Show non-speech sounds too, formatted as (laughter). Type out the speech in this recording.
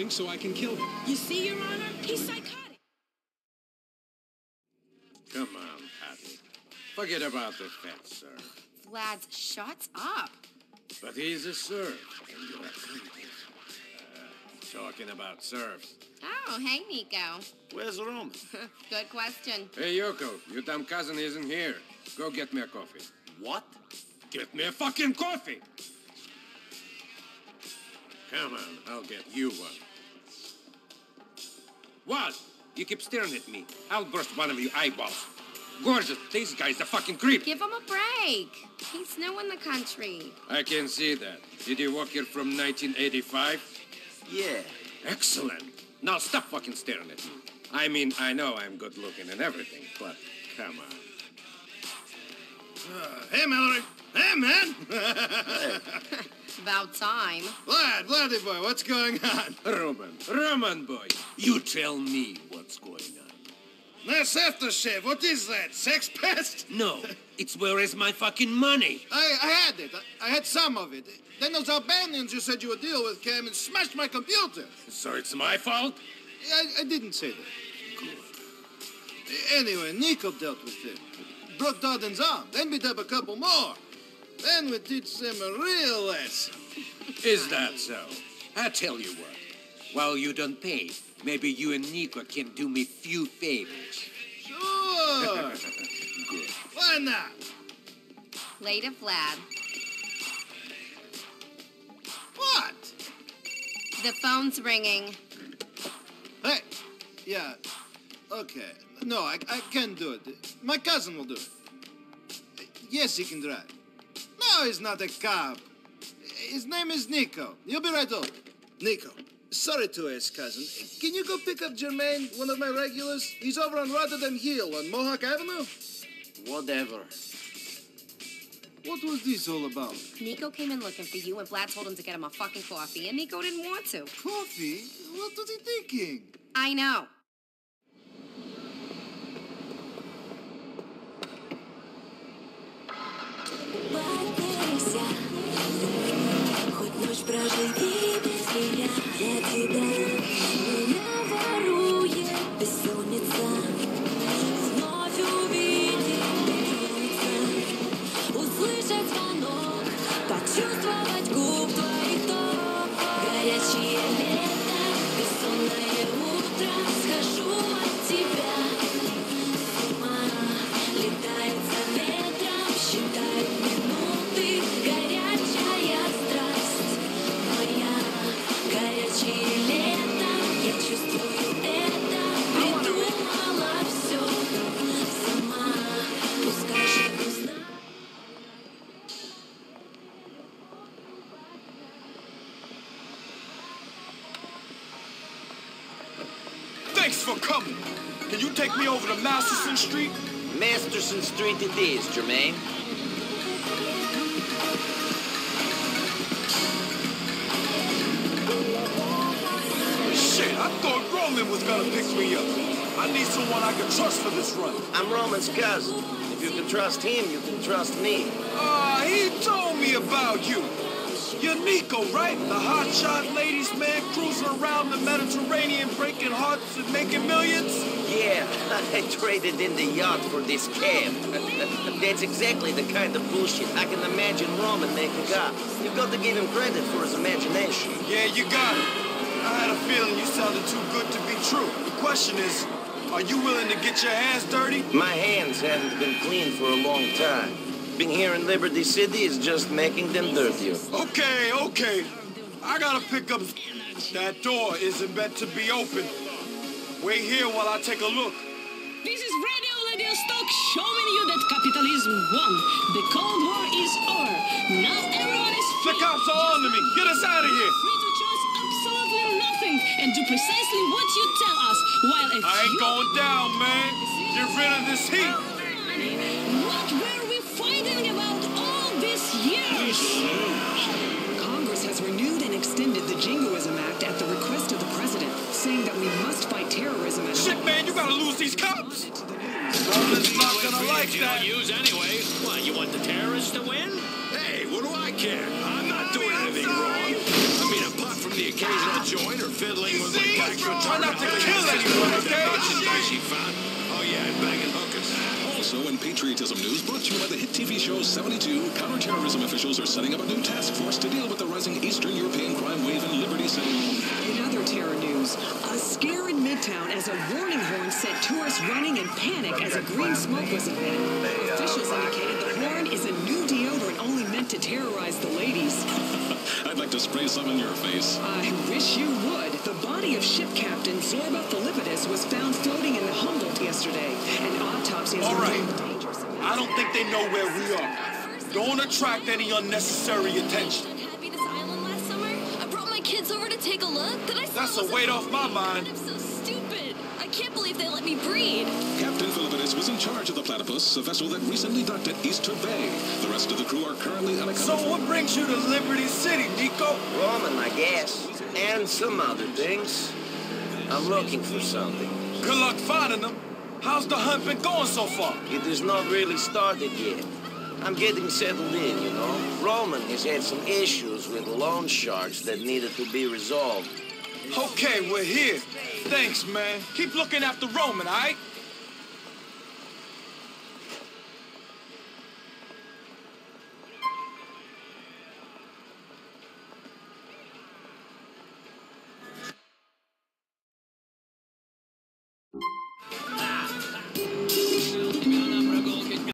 doing so I can kill him. You see, Your Honor? He's psychotic. Come on, Patty. Forget about the fat sir. Vlad, shut up. But he's a serf, and you're. Uh, talking about serfs. Oh, hey, Niko. Where's Roman? (laughs) Good question. Hey, Yoko, your dumb cousin isn't here. Go get me a coffee. What? Get me a fucking coffee! Come on, I'll get you one. What? You keep staring at me. I'll burst one of your eyeballs. Gorgeous, this guy's a fucking creep. Give him a break. He's new in the country. I can see that. Did you work here from 1985? Yeah. Excellent. Now stop fucking staring at me. I mean, I know I'm good looking and everything, but come on. Uh, hey, Mallory. Hey, man. (laughs) (laughs) About time. Vlad, Vladdy boy, what's going on? (laughs) Roman, Roman boy, you tell me what's going on. That's aftershave. What is that? Sex pest? (laughs) No, it's where is my fucking money? I, I had it. I, I had some of it. Then those Albanians you said you would deal with came and smashed my computer. So it's my fault? I, I didn't say that. Good. Anyway, Niko dealt with him. Broke Dardan's arm. Then beat up a couple more. Then we teach them a real lesson. Is that so? I tell you what. While you don't pay, maybe you and Niko can do me few favors. Sure. (laughs) Good. Why not? Later, Vlad. What? The phone's ringing. Hey. Yeah. Okay. No, I, I can't do it. My cousin will do it. Yes, he can drive. No, he's not a cop. His name is Niko. You'll be right over. Niko, sorry to ask, cousin. Can you go pick up Jermaine, one of my regulars? He's over on Rotterdam Hill on Mohawk Avenue. Whatever. What was this all about? Niko came in looking for you, and Vlad told him to get him a fucking coffee, and Niko didn't want to. Coffee? What was he thinking? I know. проживи Can you take me over to Masterson Street? Masterson Street it is, Jermaine. Shit, I thought Roman was gonna pick me up. I need someone I can trust for this run. I'm Roman's cousin. If you can trust him, you can trust me. Ah, he told me about you. You're Niko, right? The hotshot ladies man cruising around the Mediterranean, breaking hearts and making millions? Yeah, (laughs) I traded in the yacht for this cab. (laughs) That's exactly the kind of bullshit I can imagine Roman making up. You've got to give him credit for his imagination. Yeah, you got it. I had a feeling you sounded too good to be true. The question is, are you willing to get your hands dirty? My hands haven't been clean for a long time. Being here in Liberty City is just making them dirtier. Okay, okay. I gotta pick up. That door isn't meant to be open. Wait here while I take a look. This is Radio Vladivostok showing you that capitalism won. The Cold War is over. Now everyone is free. The cops are on to me. Get us out of here. Free to choose absolutely nothing and do precisely what you tell us. While a I ain't going down, man. Get rid of this heat. What were we fighting about all these years? Congress has renewed and extended the Jingoism Act at the request of the president, saying that we must fight terrorism at Shit, home. man, you gotta lose these cops. Roman's not gonna like you that. don't use anyway. What, you want the terrorists to win? Hey, what do I care? I'm not doing anything wrong. I mean, apart from the occasional joint or fiddling with my pistol, Try not to kill anyone, okay? Merchandise found. Oh, yeah, and bagging hookers. Also, in patriotism news, brought to you by the hit TV show 72, counterterrorism officials are setting up a new task force to deal with the rising Eastern European crime wave in Liberty City. In other terror news, a scare in Midtown as a warning horn sent tourists running in panic as a green smoke was emitted. Officials indicated the horn is a new deodorant only meant to terrorize the ladies. (laughs) I'd like to spray some in your face. I wish you would. The body of ship captain Zorba Philippidis was found floating in the Humboldt yesterday. An autopsy All right. revealed the I don't think they know where we are. Don't attract any unnecessary attention. On Happiness Island last summer. I brought my kids over to take a look. Then I That's it a was weight off my mind. I'm so stupid. I can't believe they let me breed. Captain Philippidis was in charge of the Platypus, a vessel that recently docked at Easter Bay. The rest of the crew are currently unaccounted So for. what brings you to Liberty City, Niko? Roman, I guess. And some other things. I'm looking for something. Good luck finding them. How's the hunt been going so far? It has not really started yet. I'm getting settled in, you know. Roman has had some issues with loan sharks that needed to be resolved. Okay, we're here. Thanks, man. Keep looking after Roman, all right?